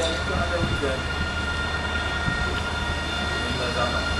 yang itu ada hujan. Hujan zaman.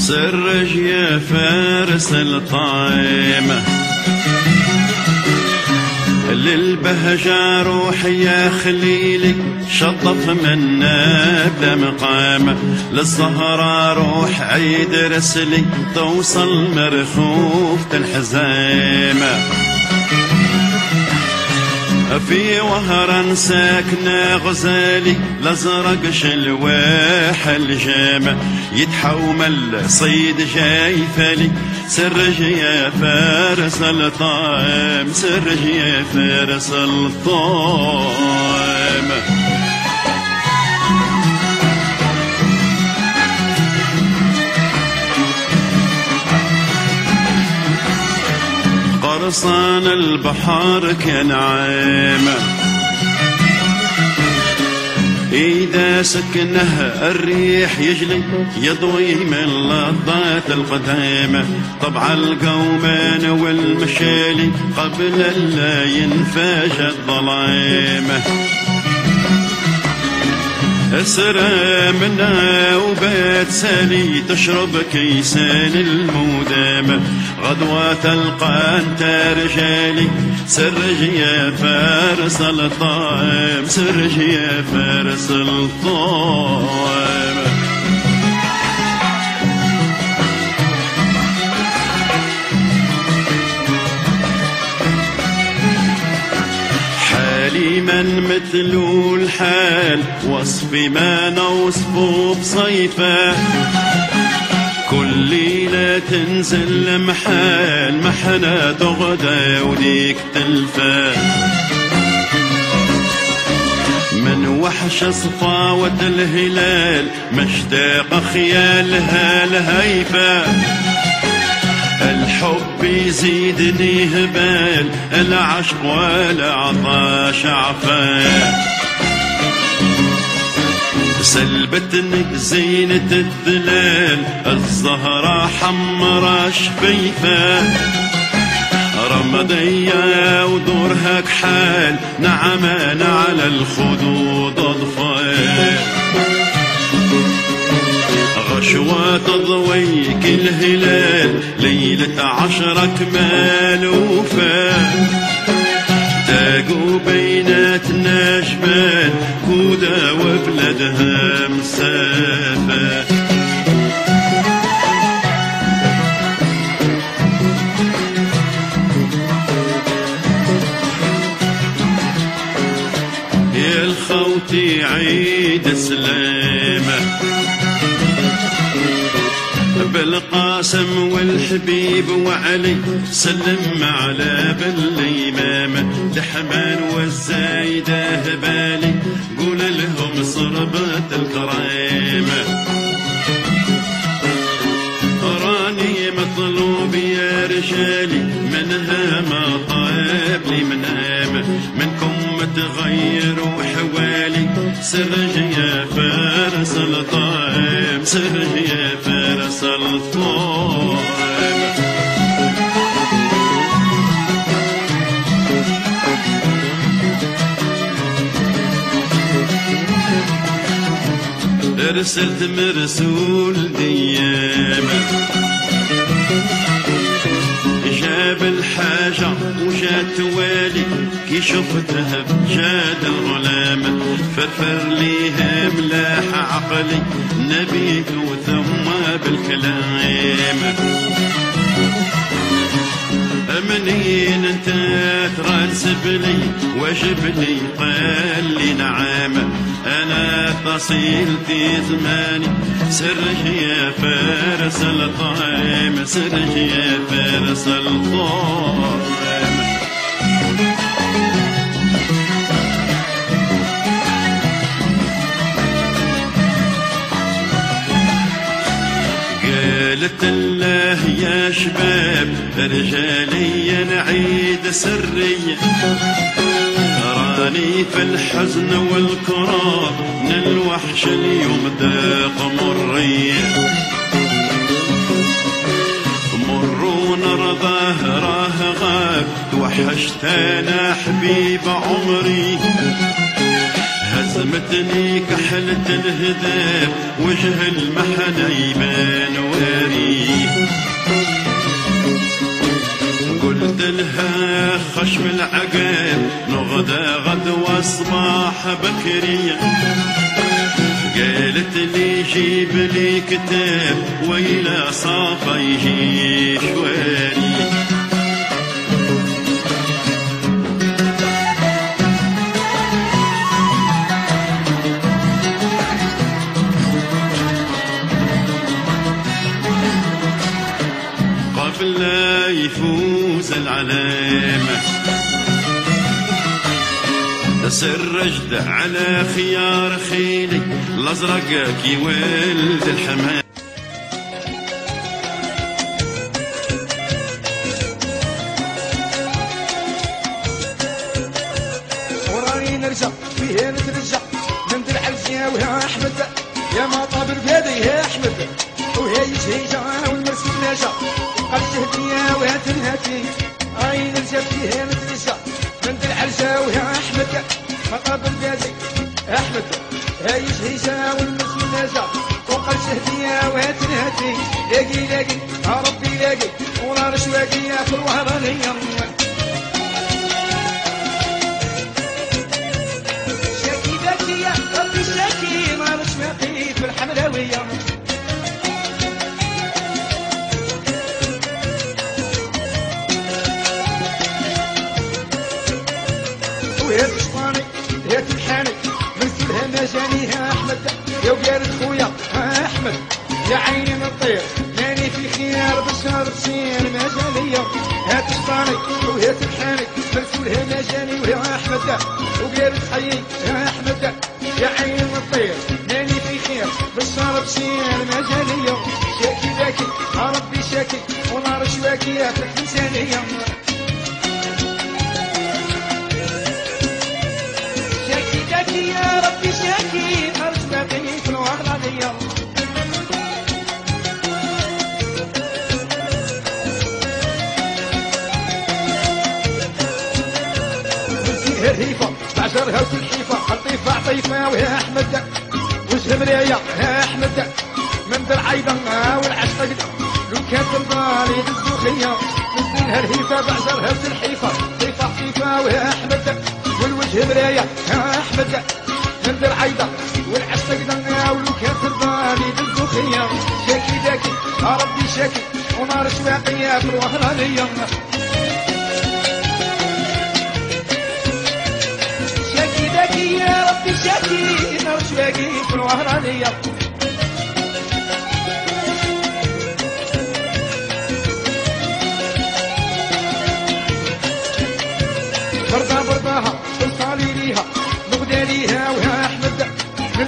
سرج يا فارس الطائمة للبهجة روح يا خليلي شطف منا بلا مقامة للزهرة روح عيد رسلي توصل مرخوفة الحزامة في وهرا ساكنة غزالي لازرق شلواح الجامع. يتحومل صيد جاي فالي سرج يا فارس الطعام سرج يا فارس الطعام. قرصان البحر كان عامة إذا سكنه الريح يجلي يضوي من لظات القدامى طبع القومان والمشالي قبل لا ينفاج الظلامه أسرى منا وبات سالي تشرب كيسان المدامة غدوة تلقى أنت رجالي سرج يا فارس الطعام سرج يا فارس الطعام. حالي من مثل الحال وصفي ما نوصفه بصيفة. كل ليلة تنزل محال محنة تغدى وديك تلفى من وحش صفاوة الهلال مشتاق خيالها الهيفة. الحب يزيدني هبال العشق والعطاش عفان سلبتني زينة الذلال الزهرة حمرا شفيفة رمضية ودورها كحال نعمان على الخدود أضفال غش شوات ضويك الهلال ليلة عشرة كمال وفاء تاقوا بيناتنا جبال كودا وبلادها مسافة. يا الخوتي عيد سلامة. بالقاسم والحبيب وعلي سلم على بالإمام لحمان والزايدة هبالي قول لهم صربة الكرامة راني مطلوب يا رجالي منها ما طاب لي منام منكم متغير وحوالي سرج يا فارس الطعام سرج يا فارس ارسلت مرسول ديامة. جاب الحاجة وجات والي كي شفتها جاد الغلام فرفر ليها ملاح عقلي نبيك وثم بالكلام. منين أنت ترانسب لي واجب لي قال لي نعم. أنا تصيلتي زماني سرج يا فارس الطعام سرج يا فارس الطعام. الله يا شباب رجالي نعيد سرية راني في الحزن والكراب من الوحش اليوم داق مرية مروا نرضاه راه غاب توحشت أنا حبيب عمري. هزمتني كحلة الهداب وجه المحنة يبان واري قلت لها خشم العقاب نغدا غد وأصباح بكري قالت لي جيب لي كتاب ويلا صافا يجي شواري لا يفوز العلامة. سرجت على خيار خيلي الأزرق كي ولد الحمام. وراني نرجع فيه نترجع من درع الجاوي أحمد. يا ما طاب الفادي يا أحمد. قال جهدية وهاتنهاتي راي نرجع فيه نترجع من درع الجاوي أحمد. ما طاب الفادي أحمد. هاي شهيجة والمرسل نجا وقال جهدية وهاتنهاتي لاقي لاقي يا ربي لاقي ونار شواقية في الوهرانية شاكي ذكي يا ربي شاكي ما مش ماقي في الحملاوية يا وقارد خويا أحمد يا عيني نطير ماني في خيار بشار بشير ما جانية هات الشطاني ويا تلحاني مثلها ما جاني ويا أحمد. وقارد حيي يا أحمد يا عيني نطير ماني في خير بشار بشير ما فيها الهيفة بعشرها وتلحيفة الطيفة عطيفة ويا أحمد وجه مراية يا أحمد من العيبة والعشقة لو كانت البالي الزوخية نزلها الهيفة بعزرها الحيفة حيفة. حيفة ويا أحمد والوجه مراية يا أحمد ندر عيبة والعشقة ولو كانت البالي الزوخية شاكي داكي ربي شاكي. ونار شواقية في الوهرانية. شاكي نار شواقي في الوهرانية برضا برضاها وصالي ليها نغدى ليها وها احمد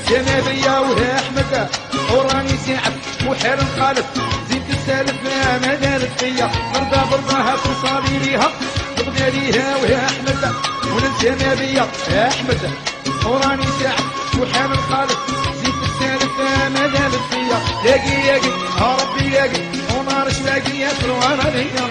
سما بيا وها احمد وراني ساعد وحير خالف زيد السالف ما دارت فيا برضا برضاها وصالي ليها نغدى ليها وها احمد ومن سما بيا يا أحمد وراني ساعد وحير خالف زيد السالف ما دارت فيا. لاقي لاقي يا ربي لاقي ونار شلاقي يا سلوانا ليا